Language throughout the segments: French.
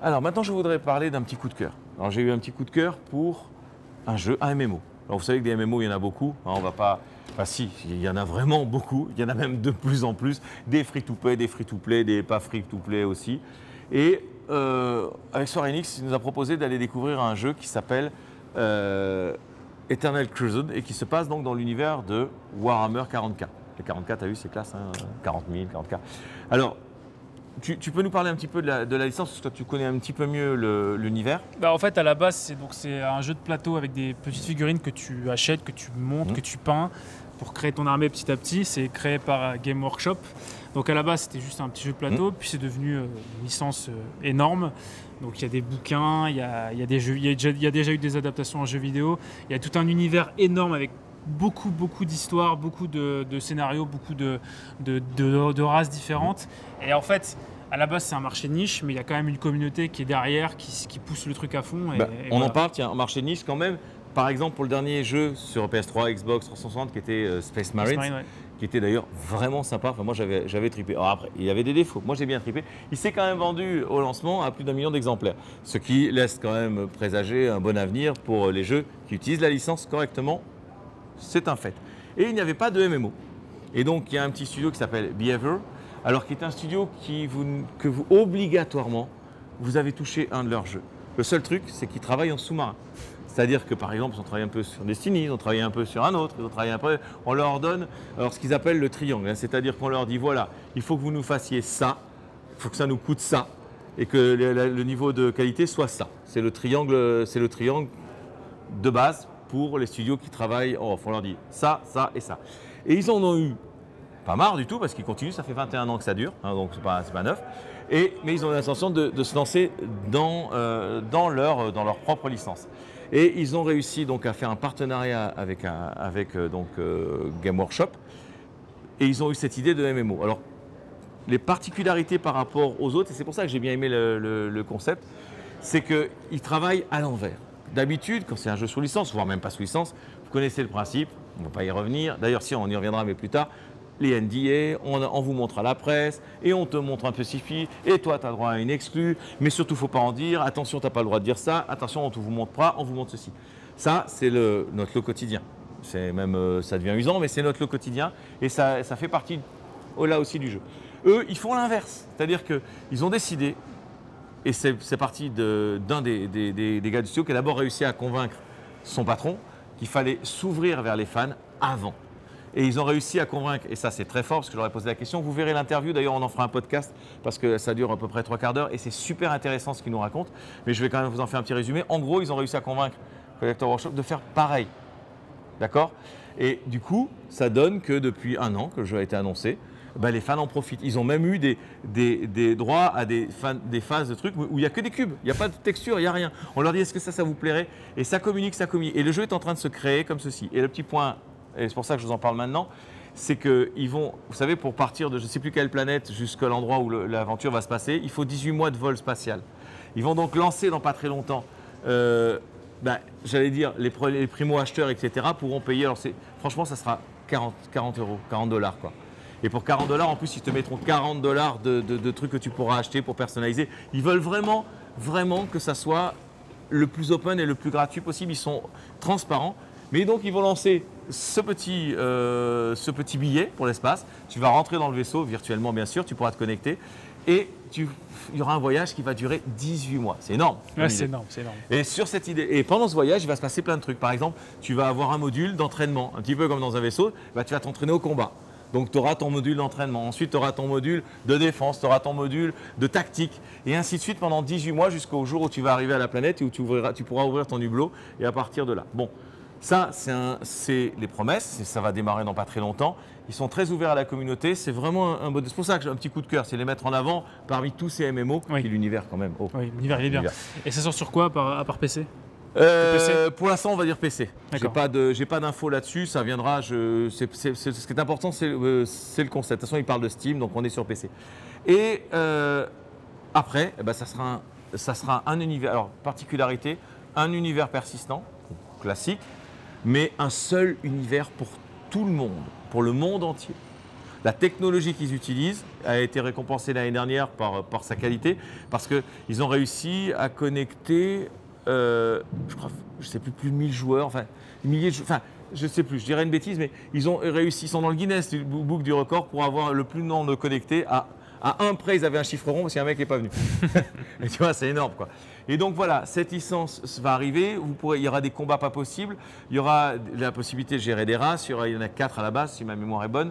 Alors maintenant, je voudrais parler d'un petit coup de cœur. Alors j'ai eu un petit coup de cœur pour un jeu, un MMO. Alors vous savez que des MMO, il y en a beaucoup. hein, on va pas. Enfin si, il y en a vraiment beaucoup. Il y en a même de plus en plus. Des free-to-play, des free-to-play, des pas free-to-play aussi. Et euh, avec Square Enix, il nous a proposé d'aller découvrir un jeu qui s'appelle euh, Eternal Crusade et qui se passe donc dans l'univers de Warhammer 40K. Les 40K, tu as vu, c'est classe, hein 40 000, 40K. Alors, tu, tu peux nous parler un petit peu de la, de la licence, parce que toi, tu connais un petit peu mieux l'univers. Bah, en fait, à la base, c'est donc c'est un jeu de plateau avec des petites figurines que tu achètes, que tu montes, Mhm. que tu peins pour créer ton armée petit à petit. C'est créé par Game Workshop. Donc à la base, c'était juste un petit jeu de plateau, puis c'est devenu euh, une licence euh, énorme. Donc il y a des bouquins, il y a, y a déjà, y a déjà eu des adaptations en jeux vidéo. Il y a tout un univers énorme avec beaucoup, beaucoup d'histoires, beaucoup de, de scénarios, beaucoup de, de, de- de races différentes. Et en fait, à la base, c'est un marché niche, mais il y a quand même une communauté qui est derrière, qui, qui pousse le truc à fond. Et, Bah, et on en parle, tiens, un marché de niche quand même. Par exemple, pour le dernier jeu sur PS3, Xbox 360 qui était euh, Space Marine, ouais. qui était d'ailleurs vraiment sympa. Enfin, moi, j'avais, j'avais trippé. Alors après, il y avait des défauts. Moi, j'ai bien trippé. Il s'est quand même vendu au lancement à plus d'un million d'exemplaires, ce qui laisse quand même présager un bon avenir pour les jeux qui utilisent la licence correctement. C'est un fait. Et il n'y avait pas de MMO. Et donc, il y a un petit studio qui s'appelle Behavior, alors qui est un studio que vous obligatoirement vous avez touché un de leurs jeux. Le seul truc, c'est qu'ils travaillent en sous-marin. C'est-à-dire que par exemple, ils ont travaillé un peu sur Destiny, ils ont travaillé un peu sur un autre, ils ont travaillé un peu. On leur donne alors ce qu'ils appellent le triangle. hein. C'est-à-dire qu'on leur dit voilà, il faut que vous nous fassiez ça, il faut que ça nous coûte ça, et que le, le- niveau de qualité soit ça. C'est le c'est le triangle de base pour les studios qui travaillent en off. On leur dit ça, ça et ça. Et ils en ont eu pas marre du tout parce qu'ils continuent, ça fait 21 ans que ça dure, hein, donc c'est pas, pas neuf. Et, mais ils ont l'intention de, se lancer dans, euh, dans, leur, dans leur propre licence. Et ils ont réussi donc à faire un partenariat avec, avec euh, donc, euh, Game Workshop. Et ils ont eu cette idée de MMO. Alors, les particularités par rapport aux autres, et c'est pour ça que j'ai bien aimé le concept, c'est qu'ils travaillent à l'envers. D'habitude, quand c'est un jeu sous licence, voire même pas sous licence, vous connaissez le principe, on ne va pas y revenir. D'ailleurs, si on y reviendra, mais plus tard, les NDA, on, vous montre à la presse, et on te montre un peu Sifi, et toi, tu as droit à une exclue, mais surtout, faut pas en dire, attention, tu n'as pas le droit de dire ça, attention, on ne vous montre pas, on vous montre ceci. Ça, c'est le- notre lot quotidien. C'est même, euh, ça devient usant, mais c'est notre lot quotidien, et ça, ça fait partie, là aussi, du jeu. Eux, ils font l'inverse, c'est-à-dire qu'ils ont décidé, et c'est parti d'un des, des- gars du studio qui a d'abord réussi à convaincre son patron qu'il fallait s'ouvrir vers les fans avant. Et ils ont réussi à convaincre, et ça c'est très fort parce que ai posé la question. Vous verrez l'interview, d'ailleurs on en fera un podcast parce que ça dure à peu près trois quarts d'heure et c'est super intéressant ce qu'ils nous racontent. Mais je vais quand même vous en faire un petit résumé. En gros, ils ont réussi à convaincre Collector Workshop de faire pareil. D'accord? Et du coup, ça donne que depuis un an que le jeu a été annoncé, bah, les fans en profitent. Ils ont même eu des, des- droits à des, des phases de trucs où il n'y a que des cubes, il n'y a pas de texture, il n'y a rien. On leur dit est-ce que ça, ça vous plairait? Et ça communique, ça communique. Et le jeu est en train de se créer comme ceci. Et le petit point, et c'est pour ça que je vous en parle maintenant, c'est qu'ils vont, vous savez, pour partir de je ne sais plus quelle planète jusqu'à l'endroit où l'aventure va se passer, il faut 18 mois de vol spatial. Ils vont donc lancer dans pas très longtemps, euh, ben, j'allais dire, les, les primo-acheteurs, etc., pourront payer. Alors, franchement, ça sera 40, 40 euros, 40 dollars, quoi. Et pour 40 dollars, en plus, ils te mettront 40 dollars de, de- de trucs que tu pourras acheter pour personnaliser. Ils veulent vraiment, vraiment que ça soit le plus open et le plus gratuit possible. Ils sont transparents. Mais donc, ils vont lancer ce petit, euh, ce petit billet pour l'espace. Tu vas rentrer dans le vaisseau, virtuellement bien sûr, tu pourras te connecter. Et tu- il y aura un voyage qui va durer 18 mois. C'est énorme. Ouais, c'est énorme, c'est énorme. Et sur cette idée, et pendant ce voyage, il va se passer plein de trucs. Par exemple, tu vas avoir un module d'entraînement, un petit peu comme dans un vaisseau. Bah, tu vas t'entraîner au combat. Donc, tu auras ton module d'entraînement. Ensuite, tu auras ton module de défense, tu auras ton module de tactique, et ainsi de suite pendant 18 mois jusqu'au jour où tu vas arriver à la planète et où tu, ouvriras- tu pourras ouvrir ton hublot, et à partir de là. Bon, ça, c'est les promesses, et ça va démarrer dans pas très longtemps. Ils sont très ouverts à la communauté, c'est vraiment un, un beau. C'est pour ça que j'ai un petit coup de cœur, c'est les mettre en avant parmi tous ces MMO, Oui. qui est l'univers quand même. Oh. Oui, l'univers il est bien. L'univers. Et ça sort sur quoi à part, à part PC Euh, pour l'instant, on va dire PC. J'ai pas de, j'ai pas d'infos là-dessus. Ça viendra. Je, ce qui est important, c'est, euh, c'est le concept. De toute façon, il parle de Steam, donc on est sur PC. Et euh, après, eh ben, ça sera, un, ça sera un univers. Alors, particularité, un univers persistant, classique, mais un seul univers pour tout le monde, pour le monde entier. La technologie qu'ils utilisent a été récompensée l'année dernière par, par sa qualité, parce qu'ils ont réussi à connecter, euh, je crois, je sais plus, plus de 1000 joueurs, enfin, milliers de, jou- enfin, je sais plus, je dirais une bêtise, mais ils ont réussi, ils sont dans le Guinness du Book du record pour avoir le plus de nombre de connectés à à un près, ils avaient un chiffre rond parce qu'il y a un mec n'est pas venu. Et tu vois, c'est énorme quoi. Et donc voilà, cette licence va arriver. Vous pourrez, il y aura des combats pas possibles. Il y aura la possibilité de gérer des races. Il y, aura, il y en a quatre à la base, si ma mémoire est bonne.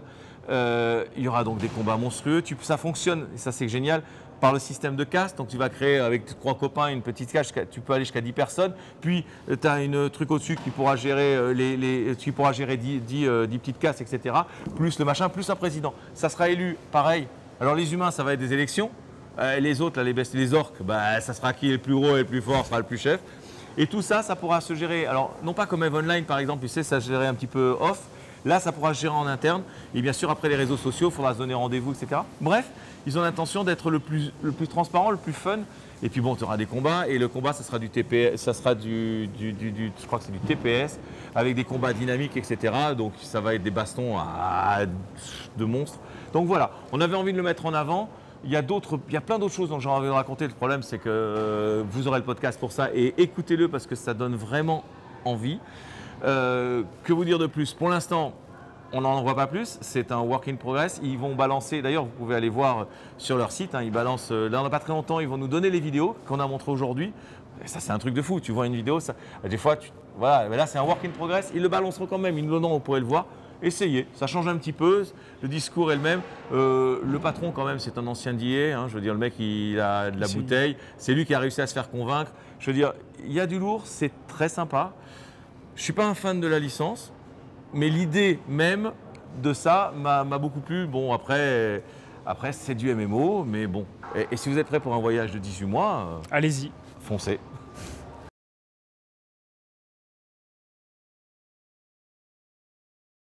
Euh, il y aura donc des combats monstrueux. Tu- ça fonctionne, et ça c'est génial, par le système de caste. Donc tu vas créer avec trois copains une petite cage. Tu peux aller jusqu'à 10 personnes. Puis tu as un truc au-dessus qui pourra gérer euh, les, tu pourras gérer 10, 10, euh, 10 petites castes, etc. Plus le machin, plus un président. Ça sera élu pareil. Alors les humains, ça va être des élections. Euh, les autres, là, les bestes, les orques, bah, ça sera qui est le plus gros et le plus fort sera le plus chef. Et tout ça, ça pourra se gérer. Alors, non pas comme Eve Online, par exemple, tu sais, ça gérer un petit peu off. Là, ça pourra se gérer en interne. Et bien sûr, après les réseaux sociaux, il faudra se donner rendez-vous, etc. Bref, ils ont l'intention d'être le plus, transparent, le plus fun. Et puis bon, tu auras des combats. Et le combat, ça sera du TPS, ça sera du, TPS, avec des combats dynamiques, etc. Donc, ça va être des bastons de monstres. Donc voilà, on avait envie de le mettre en avant. Il y a d'autres, il y a plein d'autres choses dont j'ai envie de raconter. Le problème, c'est que euh, vous aurez le podcast pour ça et écoutez-le parce que ça donne vraiment envie. Euh, que vous dire de plus? Pour l'instant, on n'en voit pas plus. C'est un work in progress. Ils vont balancer, d'ailleurs, vous pouvez aller voir sur leur site. hein, ils balancent, euh, dans pas très longtemps, ils vont nous donner les vidéos qu'on a montrées aujourd'hui. Ça, c'est un truc de fou. Tu vois une vidéo, ça, des fois, tu, voilà, mais là, c'est un work in progress. Ils le balanceront quand même. Ils nous donneront, vous pourrez le voir. Essayez, ça change un petit peu, le discours est le même. Euh, le patron, quand même, c'est un ancien d'IA. hein. je veux dire, le mec, il a de la bouteille. C'est lui qui a réussi à se faire convaincre. Je veux dire, il y a du lourd, c'est très sympa. Je suis pas un fan de la licence, mais l'idée même de ça m'a beaucoup plu. Bon, après, après c'est du MMO, mais bon. Et, et si vous êtes prêt pour un voyage de 18 mois, euh, Allez-y. foncez.